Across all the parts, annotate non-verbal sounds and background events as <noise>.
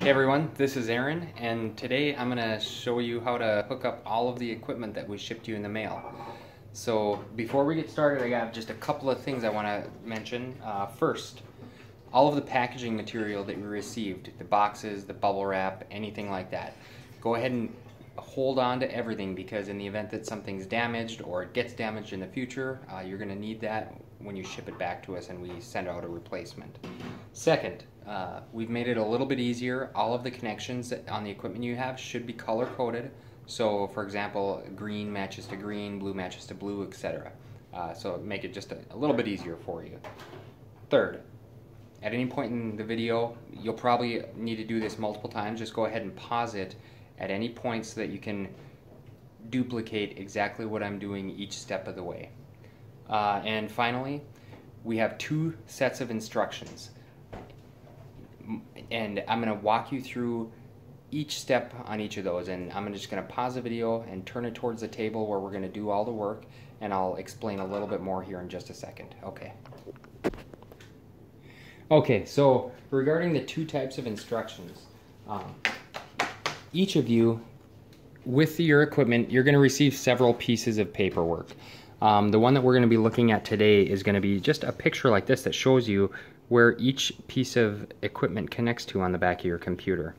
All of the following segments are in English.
Hey everyone, this is Aaron, and today I'm going to show you how to hook up all of the equipment that we shipped you in the mail. So before we get started, I got just a couple of things I want to mention. Uh, first, all of the packaging material that we received, the boxes, the bubble wrap, anything like that, go ahead and hold on to everything because in the event that something's damaged or it gets damaged in the future, uh, you're going to need that when you ship it back to us and we send out a replacement. Second, uh, we've made it a little bit easier. All of the connections on the equipment you have should be color coded. So for example, green matches to green, blue matches to blue, etc. Uh, so make it just a, a little bit easier for you. Third, at any point in the video, you'll probably need to do this multiple times. Just go ahead and pause it at any point so that you can duplicate exactly what I'm doing each step of the way. Uh, and finally, we have two sets of instructions. And I'm going to walk you through each step on each of those. And I'm just going to pause the video and turn it towards the table where we're going to do all the work. And I'll explain a little bit more here in just a second. Okay. Okay, so regarding the two types of instructions, um, each of you, with your equipment, you're going to receive several pieces of paperwork. Um, the one that we're going to be looking at today is going to be just a picture like this that shows you where each piece of equipment connects to on the back of your computer.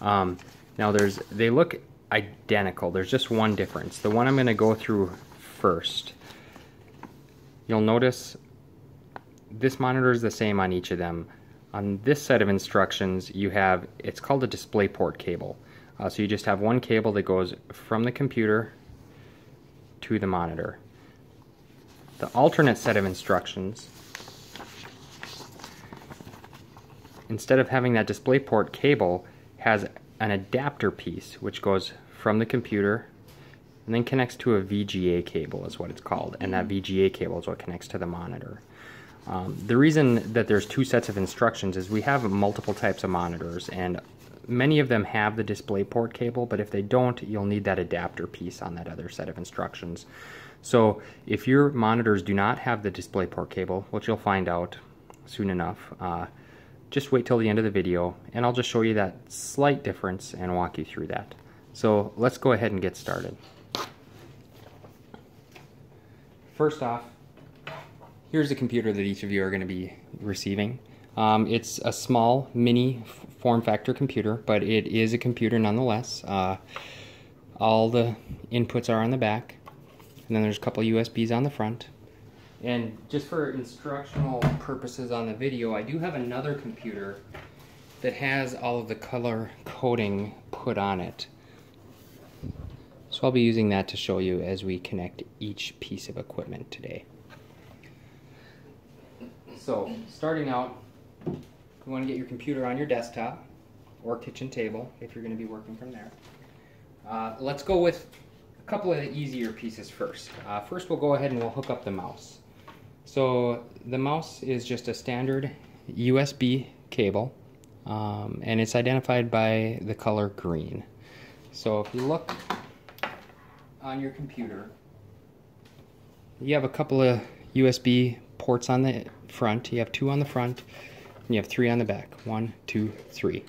Um, now there's they look identical. There's just one difference. The one I'm going to go through first. You'll notice this monitor is the same on each of them. On this set of instructions you have, it's called a DisplayPort cable. Uh, so you just have one cable that goes from the computer to the monitor. The alternate set of instructions, instead of having that DisplayPort cable, has an adapter piece which goes from the computer and then connects to a VGA cable is what it's called and that VGA cable is what connects to the monitor. Um, the reason that there's two sets of instructions is we have multiple types of monitors and many of them have the DisplayPort cable but if they don't you'll need that adapter piece on that other set of instructions. So if your monitors do not have the DisplayPort cable, which you'll find out soon enough, uh, just wait till the end of the video and I'll just show you that slight difference and walk you through that. So let's go ahead and get started. First off, here's the computer that each of you are going to be receiving. Um, it's a small mini form factor computer, but it is a computer nonetheless. Uh, all the inputs are on the back. And then there's a couple USBs on the front. And just for instructional purposes on the video, I do have another computer that has all of the color coding put on it. So I'll be using that to show you as we connect each piece of equipment today. So starting out, you want to get your computer on your desktop or kitchen table if you're going to be working from there. Uh, let's go with couple of the easier pieces first. Uh, first we'll go ahead and we'll hook up the mouse. So the mouse is just a standard USB cable um, and it's identified by the color green. So if you look on your computer, you have a couple of USB ports on the front. You have two on the front and you have three on the back. One, two, three.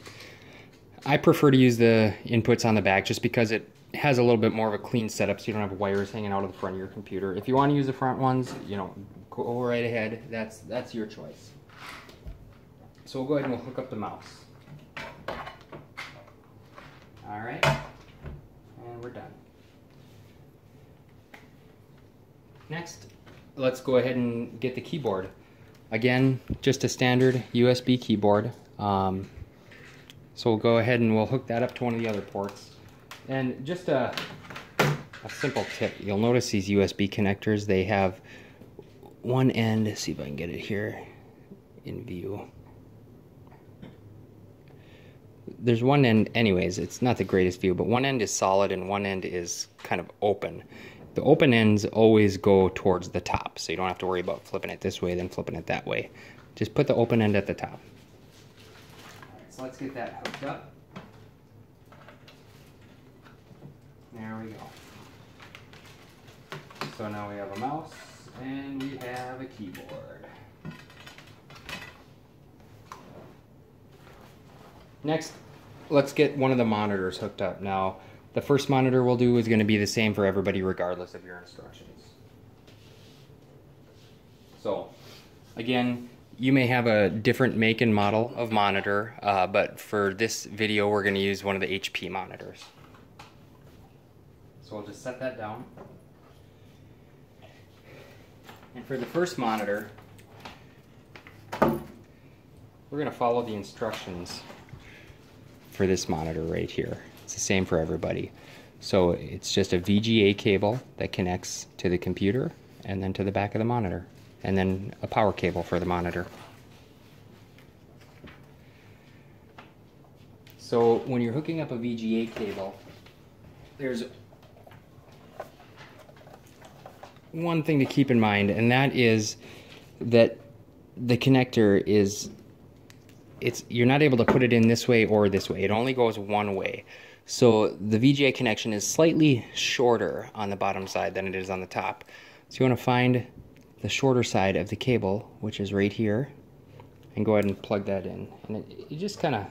I prefer to use the inputs on the back just because it has a little bit more of a clean setup so you don't have wires hanging out of the front of your computer. If you want to use the front ones, you know, go right ahead. That's, that's your choice. So we'll go ahead and we'll hook up the mouse. All right, and we're done. Next, let's go ahead and get the keyboard. Again, just a standard USB keyboard. Um, so we'll go ahead and we'll hook that up to one of the other ports. And just a, a simple tip, you'll notice these USB connectors, they have one end, see if I can get it here in view. There's one end, anyways, it's not the greatest view, but one end is solid and one end is kind of open. The open ends always go towards the top, so you don't have to worry about flipping it this way, then flipping it that way. Just put the open end at the top. so let's get that hooked up. There we go. So now we have a mouse and we have a keyboard. Next, let's get one of the monitors hooked up. Now, the first monitor we'll do is going to be the same for everybody regardless of your instructions. So, again, you may have a different make and model of monitor, uh, but for this video we're going to use one of the HP monitors. So I'll just set that down. And for the first monitor, we're going to follow the instructions for this monitor right here. It's the same for everybody. So it's just a VGA cable that connects to the computer and then to the back of the monitor and then a power cable for the monitor. So when you're hooking up a VGA cable, there's one thing to keep in mind, and that is that the connector is it's you're not able to put it in this way or this way. It only goes one way. So the VGA connection is slightly shorter on the bottom side than it is on the top. So you want to find the shorter side of the cable, which is right here, and go ahead and plug that in. And it, you just kind of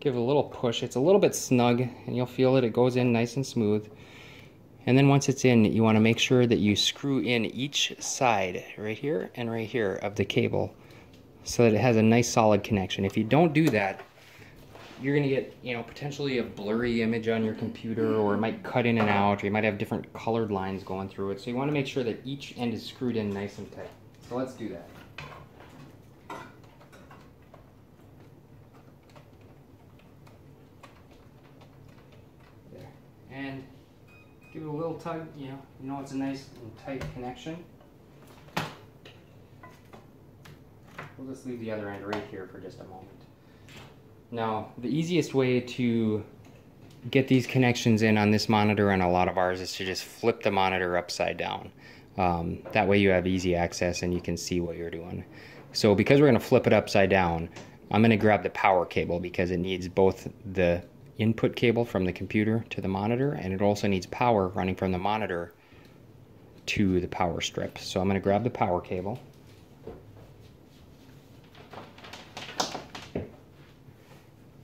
give it a little push. It's a little bit snug, and you'll feel it. It goes in nice and smooth. And then once it's in, you want to make sure that you screw in each side, right here and right here, of the cable so that it has a nice solid connection. If you don't do that, you're going to get, you know, potentially a blurry image on your computer or it might cut in and out or you might have different colored lines going through it. So you want to make sure that each end is screwed in nice and tight. So let's do that. There. And give it a little tug, you know, you know it's a nice and tight connection. We'll just leave the other end right here for just a moment. Now, the easiest way to get these connections in on this monitor and a lot of ours is to just flip the monitor upside down. Um, that way you have easy access and you can see what you're doing. So because we're going to flip it upside down, I'm going to grab the power cable because it needs both the input cable from the computer to the monitor and it also needs power running from the monitor to the power strip. So I'm going to grab the power cable.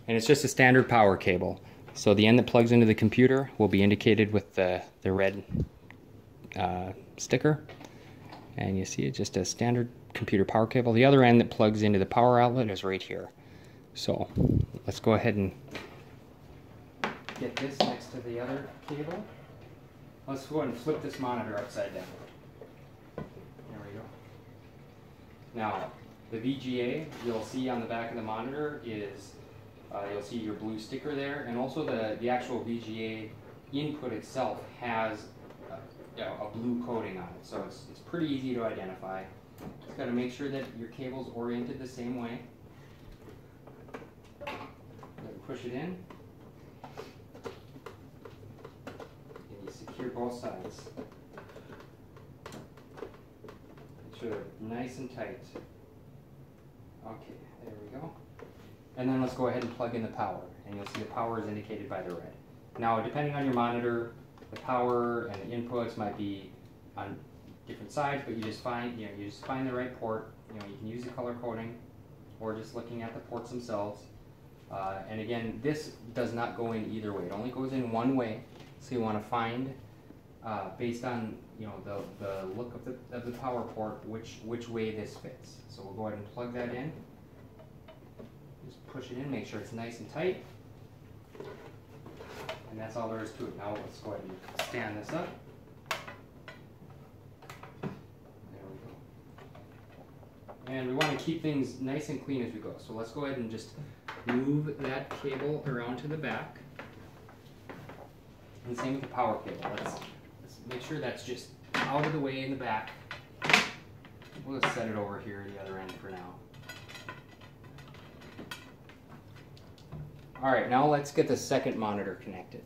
and it's just a standard power cable. So the end that plugs into the computer will be indicated with the, the red uh, sticker. And you see it's just a standard computer power cable. The other end that plugs into the power outlet is right here. So let's go ahead and get this next to the other cable. Let's go ahead and flip this monitor upside down. There we go. Now, the VGA you'll see on the back of the monitor is uh, you'll see your blue sticker there, and also the, the actual VGA input itself has a, a blue coating on it, so it's, it's pretty easy to identify. Just got to make sure that your cable's oriented the same way. Push it in. And you both sides. Make sure they're nice and tight. Okay, there we go. And then let's go ahead and plug in the power. And you'll see the power is indicated by the red. Now, depending on your monitor, the power and the inputs might be on different sides, but you just find, you know, you just find the right port. You know, you can use the color coding or just looking at the ports themselves. Uh, and again, this does not go in either way. It only goes in one way. So you want to find, uh, based on you know the, the look of the, of the power port, which, which way this fits. So we'll go ahead and plug that in. Just push it in, make sure it's nice and tight. And that's all there is to it. Now let's go ahead and stand this up. There we go. And we want to keep things nice and clean as we go. So let's go ahead and just move that cable around to the back. And same with the power cable. Let's make sure that's just out of the way in the back. We'll just set it over here the other end for now. All right, now let's get the second monitor connected.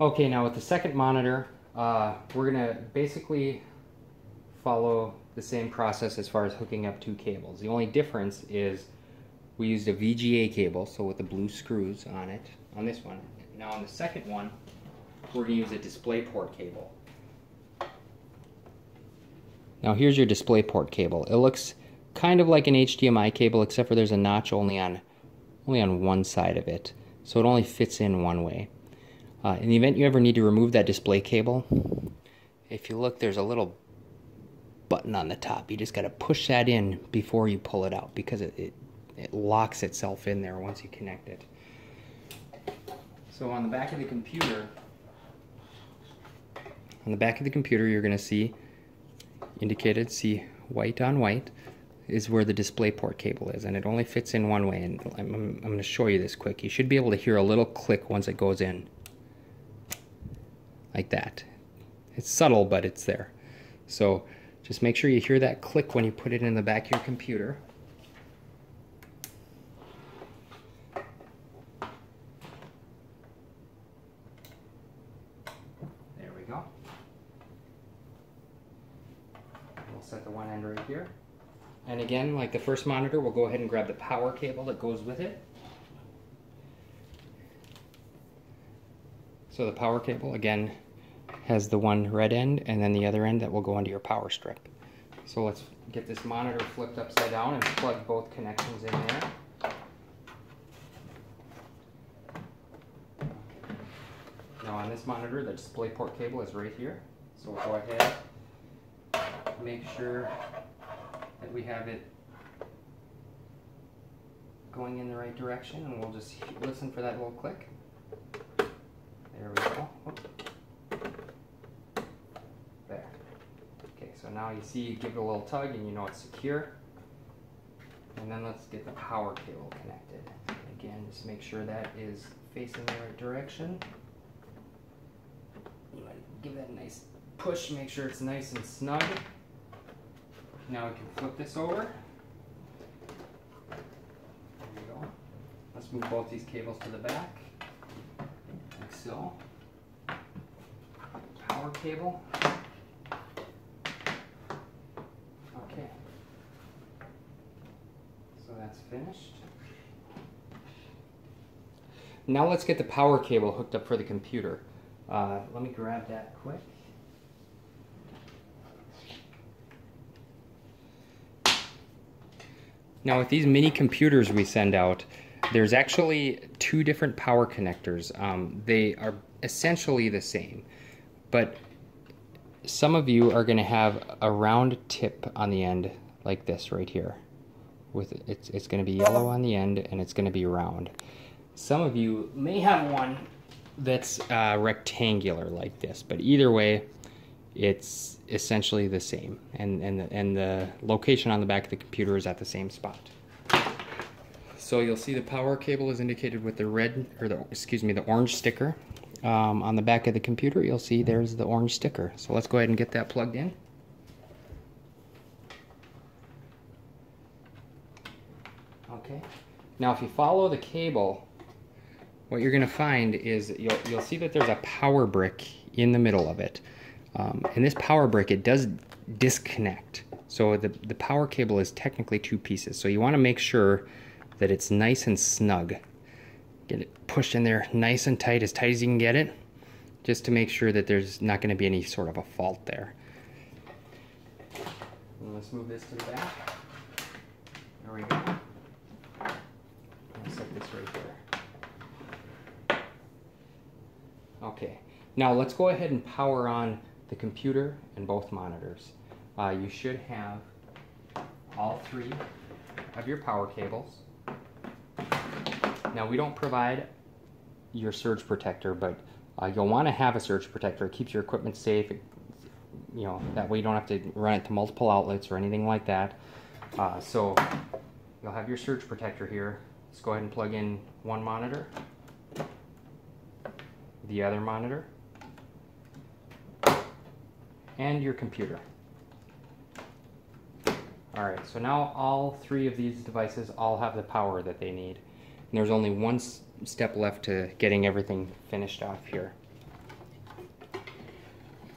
Okay, now with the second monitor, uh, we're gonna basically follow the same process as far as hooking up two cables. The only difference is we used a VGA cable, so with the blue screws on it, on this one. Now on the second one, we're gonna use a DisplayPort cable. Now here's your DisplayPort cable. It looks kind of like an HDMI cable, except for there's a notch only on only on one side of it, so it only fits in one way. Uh, in the event you ever need to remove that display cable, if you look, there's a little button on the top. You just got to push that in before you pull it out because it, it, it locks itself in there once you connect it. So on the back of the computer, on the back of the computer, you're going to see indicated, see white on white is where the display port cable is and it only fits in one way and I'm, I'm, going to show you this quick. You should be able to hear a little click once it goes in like that. It's subtle but it's there. So just make sure you hear that click when you put it in the back of your computer. There we go. We'll set the one end right here. And again, like the first monitor, we'll go ahead and grab the power cable that goes with it. So the power cable, again, has the one red end and then the other end that will go into your power strip. So let's get this monitor flipped upside down and plug both connections in there. Now on this monitor, the display port cable is right here. So we'll go ahead, make sure that we have it going in the right direction and we'll just <laughs> listen for that little click. There we go. There. Okay, so now you see, you give it a little tug and you know it's secure. And then let's get the power cable connected. Again, just make sure that is facing the right direction. Give that a nice push, make sure it's nice and snug. Now we can flip this over. There we go. Let's move both these cables to the back, like so. Power cable. Okay. So that's finished. Now let's get the power cable hooked up for the computer. Uh, let me grab that quick. Now with these mini computers we send out, there's actually two different power connectors. Um, they are essentially the same, but some of you are going to have a round tip on the end like this right here. With it's, it's going to be yellow on the end and it's going to be round. Some of you may have one that's uh, rectangular like this, but either way, it's essentially the same and, and, the, and the location on the back of the computer is at the same spot. So you'll see the power cable is indicated with the red, or the, excuse me, the orange sticker. Um, on the back of the computer, you'll see there's the orange sticker. So let's go ahead and get that plugged in. Okay. Now if you follow the cable, what you're going to find is you'll, you'll see that there's a power brick in the middle of it. Um, and this power brick, it does disconnect. So the, the power cable is technically two pieces. So you want to make sure that it's nice and snug. Get it pushed in there nice and tight, as tight as you can get it, just to make sure that there's not going to be any sort of a fault there. And let's move this to the back. There we go. I'll set this right there. Okay, now let's go ahead and power on the computer and both monitors. Uh, you should have all three of your power cables. Now we don't provide your surge protector, but uh, you'll want to have a surge protector. It keeps your equipment safe. It, you know, that way you don't have to run it to multiple outlets or anything like that. Uh, so you'll have your surge protector here. Let's go ahead and plug in one monitor, the other monitor, and your computer. Alright, so now all three of these devices all have the power that they need. And there's only one step left to getting everything finished off here.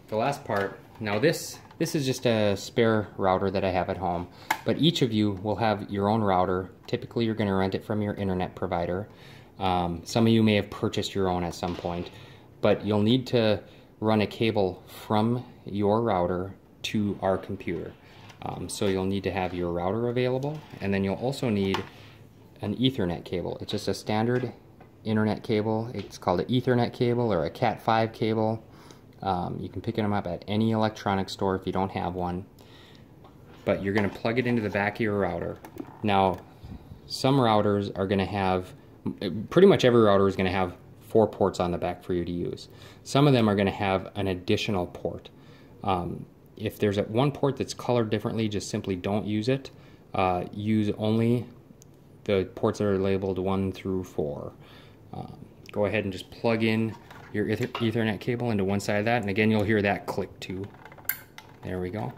The last part, now this, this is just a spare router that I have at home, but each of you will have your own router. Typically you're going to rent it from your internet provider. Um, some of you may have purchased your own at some point, but you'll need to run a cable from your router to our computer. Um, so you'll need to have your router available, and then you'll also need an Ethernet cable. It's just a standard internet cable. It's called an Ethernet cable or a Cat5 cable. Um, you can pick them up at any electronics store if you don't have one. But you're going to plug it into the back of your router. Now, some routers are going to have, pretty much every router is going to have four ports on the back for you to use. Some of them are going to have an additional port. Um, if there's a, one port that's colored differently, just simply don't use it. Uh, use only the ports that are labeled 1 through 4. Um, go ahead and just plug in your Ethernet cable into one side of that, and again you'll hear that click too. There we go.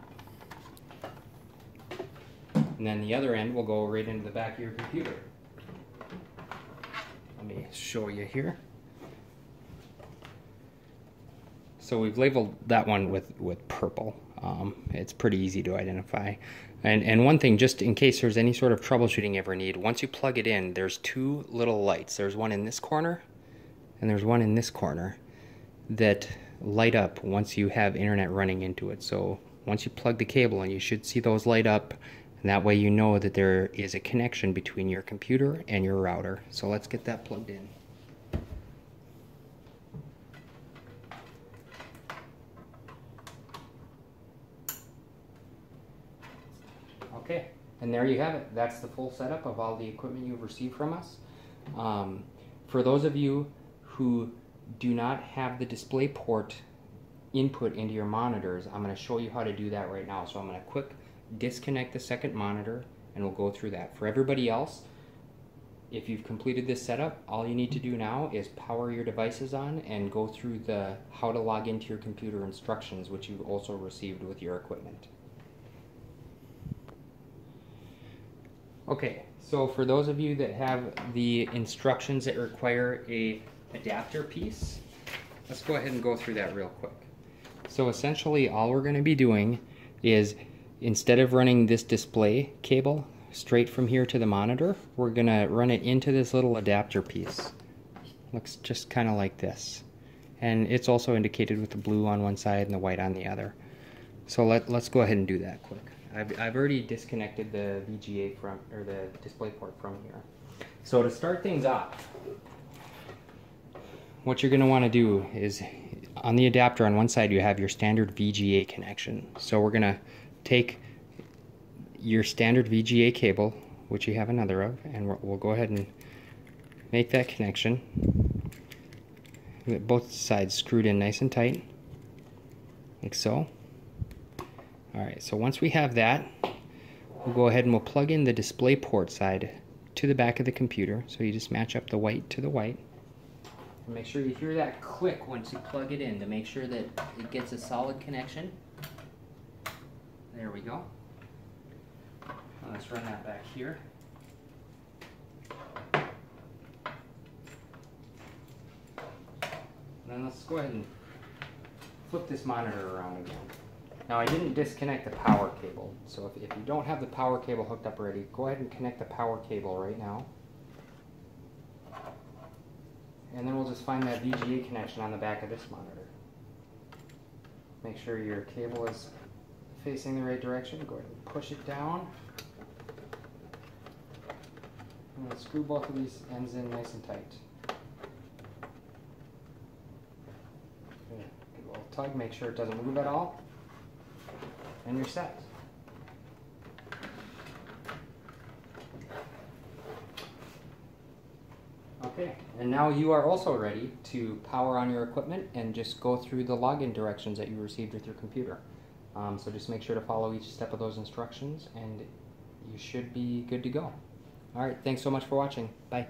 And then the other end will go right into the back of your computer. Show you here. So we've labeled that one with, with purple. Um, it's pretty easy to identify. And, and one thing, just in case there's any sort of troubleshooting you ever need, once you plug it in, there's two little lights. There's one in this corner, and there's one in this corner that light up once you have internet running into it. So once you plug the cable in, you should see those light up, and that way you know that there is a connection between your computer and your router. So let's get that plugged in. Okay, and there you have it. That's the full setup of all the equipment you've received from us. Um, for those of you who do not have the display port input into your monitors, I'm going to show you how to do that right now. So I'm going to quick disconnect the second monitor and we'll go through that. For everybody else, if you've completed this setup, all you need to do now is power your devices on and go through the how to log into your computer instructions, which you've also received with your equipment. Okay, so for those of you that have the instructions that require a adapter piece, let's go ahead and go through that real quick. So essentially all we're going to be doing is instead of running this display cable straight from here to the monitor, we're going to run it into this little adapter piece. Looks just kind of like this. And it's also indicated with the blue on one side and the white on the other. So let, let's go ahead and do that quick. I've, I've already disconnected the VGA from, or the display port from here. So to start things off, what you're going to want to do is on the adapter on one side you have your standard VGA connection. So we're going to take your standard VGA cable, which you have another of, and we'll go ahead and make that connection. Get Both sides screwed in nice and tight, like so. Alright, so once we have that, we'll go ahead and we'll plug in the display port side to the back of the computer. So you just match up the white to the white. And make sure you hear that click once you plug it in to make sure that it gets a solid connection. There we go. Uh, let's run that back here. then let's go ahead and flip this monitor around again. Now I didn't disconnect the power cable, so if, if you don't have the power cable hooked up already, go ahead and connect the power cable right now. And then we'll just find that VGA connection on the back of this monitor. Make sure your cable is facing the right direction. Go ahead and push it down. And screw both of these ends in nice and tight. Give a little tug, make sure it doesn't move at all and you're set. Okay, and now you are also ready to power on your equipment and just go through the login directions that you received with your computer. Um, so just make sure to follow each step of those instructions and you should be good to go. Alright, thanks so much for watching. Bye.